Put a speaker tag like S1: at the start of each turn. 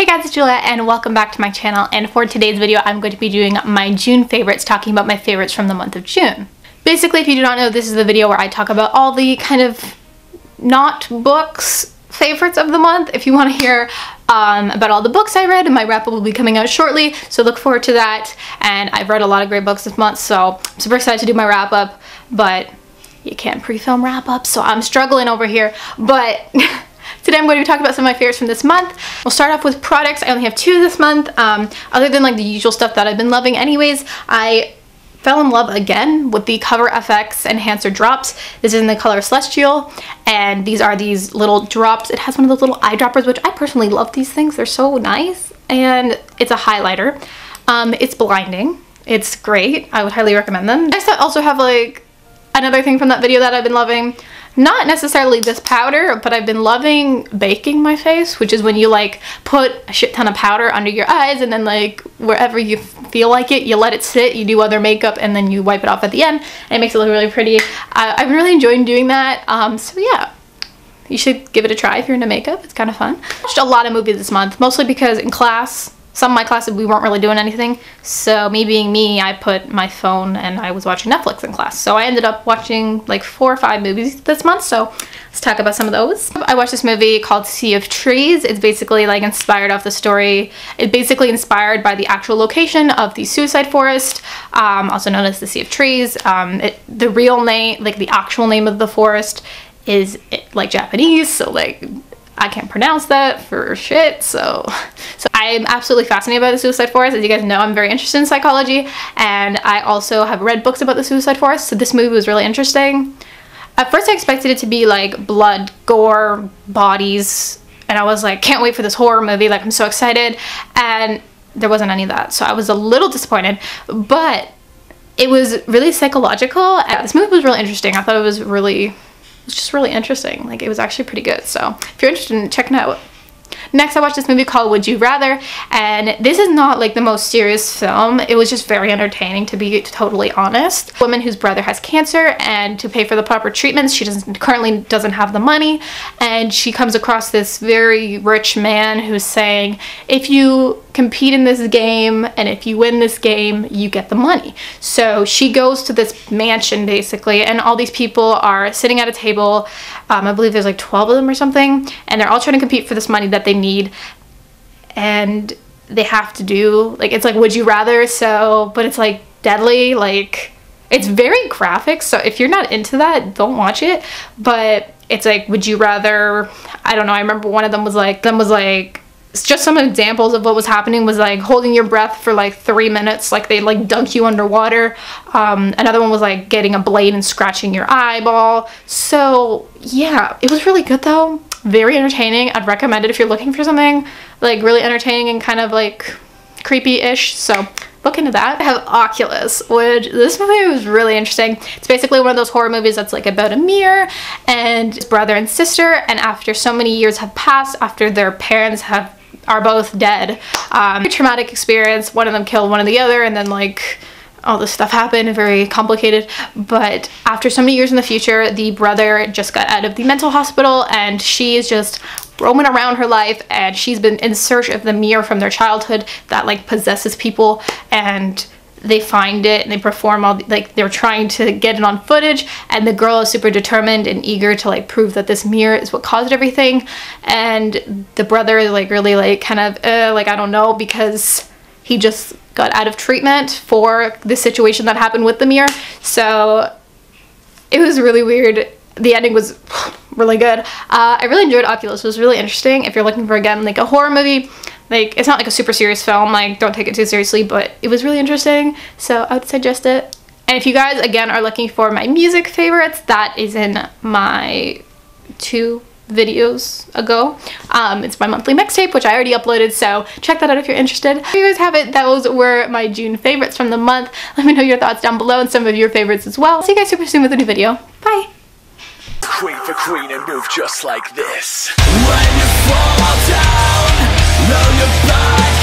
S1: Hey guys, it's Julia and welcome back to my channel and for today's video I'm going to be doing my June favorites, talking about my favorites from the month of June. Basically, if you do not know, this is the video where I talk about all the kind of not books favorites of the month. If you want to hear um, about all the books I read, my wrap up will be coming out shortly, so look forward to that. And I've read a lot of great books this month, so I'm super excited to do my wrap up, but you can't pre-film wrap up, so I'm struggling over here. But Today I'm going to be talking about some of my favorites from this month. We'll start off with products. I only have two this month. Um, other than like the usual stuff that I've been loving anyways, I fell in love again with the Cover FX Enhancer Drops. This is in the color Celestial, and these are these little drops. It has one of those little eyedroppers, which I personally love these things. They're so nice, and it's a highlighter. Um, it's blinding. It's great. I would highly recommend them. Next, I also have like another thing from that video that I've been loving not necessarily this powder, but I've been loving baking my face, which is when you like put a shit ton of powder under your eyes and then like wherever you feel like it, you let it sit, you do other makeup and then you wipe it off at the end and it makes it look really pretty. I, I've been really enjoying doing that. Um, so yeah, you should give it a try if you're into makeup. It's kind of fun. Watched a lot of movies this month, mostly because in class some of my classes we weren't really doing anything. So me being me I put my phone and I was watching Netflix in class. So I ended up watching like four or five movies this month. So let's talk about some of those. I watched this movie called Sea of Trees. It's basically like inspired off the story. It's basically inspired by the actual location of the suicide forest um, also known as the Sea of Trees. Um, it, the real name like the actual name of the forest is like Japanese. So like I can't pronounce that for shit. So, so I'm absolutely fascinated by the suicide forest. As you guys know, I'm very interested in psychology and I also have read books about the suicide forest. So this movie was really interesting. At first I expected it to be like blood, gore, bodies, and I was like, can't wait for this horror movie. Like I'm so excited. And there wasn't any of that. So I was a little disappointed, but it was really psychological. This movie was really interesting. I thought it was really was just really interesting. Like it was actually pretty good. So if you're interested in checking out Next, I watched this movie called Would You Rather, and this is not like the most serious film. It was just very entertaining, to be totally honest. A woman whose brother has cancer, and to pay for the proper treatments, she doesn't currently doesn't have the money, and she comes across this very rich man who's saying, if you compete in this game, and if you win this game, you get the money. So she goes to this mansion basically, and all these people are sitting at a table. Um, I believe there's like 12 of them or something, and they're all trying to compete for this money that they need and they have to do like it's like would you rather so but it's like deadly like it's very graphic so if you're not into that don't watch it but it's like would you rather i don't know i remember one of them was like them was like just some examples of what was happening was like holding your breath for like three minutes like they like dunk you underwater um, another one was like getting a blade and scratching your eyeball so yeah it was really good though very entertaining. I'd recommend it if you're looking for something like really entertaining and kind of like creepy-ish. So look into that. I have Oculus, which this movie was really interesting. It's basically one of those horror movies that's like about a mirror and brother and sister. And after so many years have passed, after their parents have are both dead, um, traumatic experience. One of them killed one of the other, and then like all this stuff happened, very complicated. But after so many years in the future, the brother just got out of the mental hospital and she is just roaming around her life and she's been in search of the mirror from their childhood that like possesses people and they find it and they perform all like they're trying to get it on footage and the girl is super determined and eager to like prove that this mirror is what caused everything and the brother is like really like kind of uh, like I don't know because he just got out of treatment for the situation that happened with the mirror. So it was really weird. The ending was really good. Uh, I really enjoyed Oculus. It was really interesting. If you're looking for, again, like a horror movie, like it's not like a super serious film, like don't take it too seriously, but it was really interesting. So I would suggest it. And if you guys, again, are looking for my music favorites, that is in my two videos ago. Um, it's my monthly mixtape, which I already uploaded, so check that out if you're interested. There you guys have it. Those were my June favorites from the month. Let me know your thoughts down below and some of your favorites as well. See you guys super soon with a new video. Bye! Queen for queen and move just like this. When you fall down know you're fine